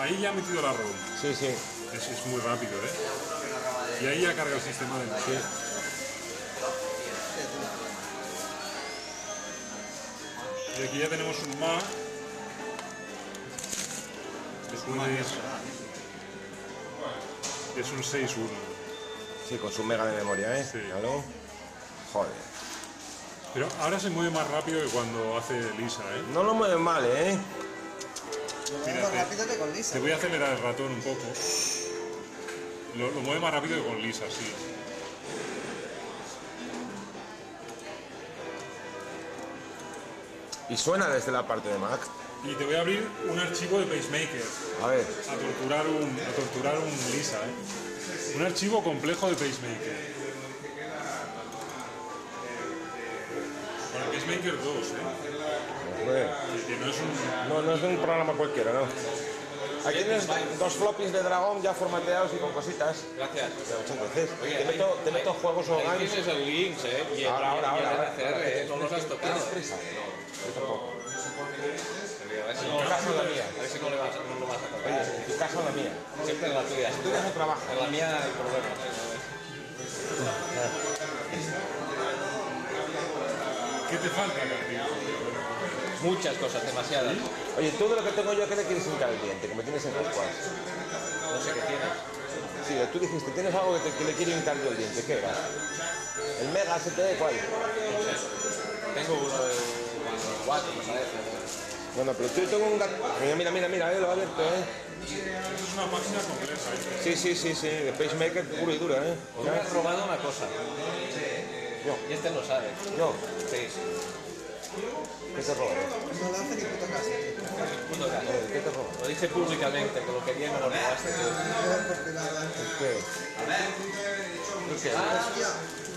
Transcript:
ahí ya ha metido la ROM. Sí, sí. Es, es muy rápido, ¿eh? Y ahí ya carga el sistema de Sí. Y aquí ya tenemos un Mac. Es un, es un 6.1. Sí, con su mega de memoria, ¿eh? Sí. Claro. Joder. Pero ahora se mueve más rápido que cuando hace Lisa, ¿eh? No lo mueven mal, ¿eh? Más rápido que con Lisa. Te voy a acelerar el ratón un poco. Lo, lo mueve más rápido que con Lisa, sí. Y suena desde la parte de Mac. Y te voy a abrir un archivo de Pacemaker A ver. a torturar un, a torturar un Lisa, ¿eh? Un archivo complejo de Pacemaker. Para Pacemaker 2, ¿eh? Que no es un... No, no es de un programa cualquiera, ¿no? Aquí tienes dos floppies de dragón ya formateados y con cositas. Gracias. Oye, te meto, te meto juegos Ahí online. tienes el Links, ¿eh? Y el, Ahora, ahora, ahora, RCR, ahora, ¿eh? No los has tocado. ¿Tienes prisa? Yo tampoco. Si En no, tu casa o la mía. a ver si no, le vas, no lo vas a tocar. en tu casa o la mía. Siempre en la tuya. Tú ya no trabajas. En la mía hay problemas. ¿Qué te falta? Muchas cosas, demasiadas. Oye, tú de lo que tengo yo, ¿qué le quieres hincar el diente? Que me tienes en ascuas. No sé qué tienes. Sí, tú dijiste, tienes algo que, te- que le quiero hincar yo el diente. ¿Qué era? ¿El Mega STE cuál? Tengo uno de 4, me parece. Bueno, pero tú tengo un gato. Mira, mira, mira, mira, eh, lo ha abierto, ¿eh? Es una página compleja, ¿eh? Sí, sí, sí, sí, de pacemaker puro y duro, ¿eh? Me has robado una cosa. Yo, Y este lo sabe. yo, Sí. ¿qué te? No le hace ni puto caso. Puto caso. ¿Qué te robo? Lo dije públicamente, que lo quería y me lo robaste. No, porque nada. ¿Qué? ¿Qué?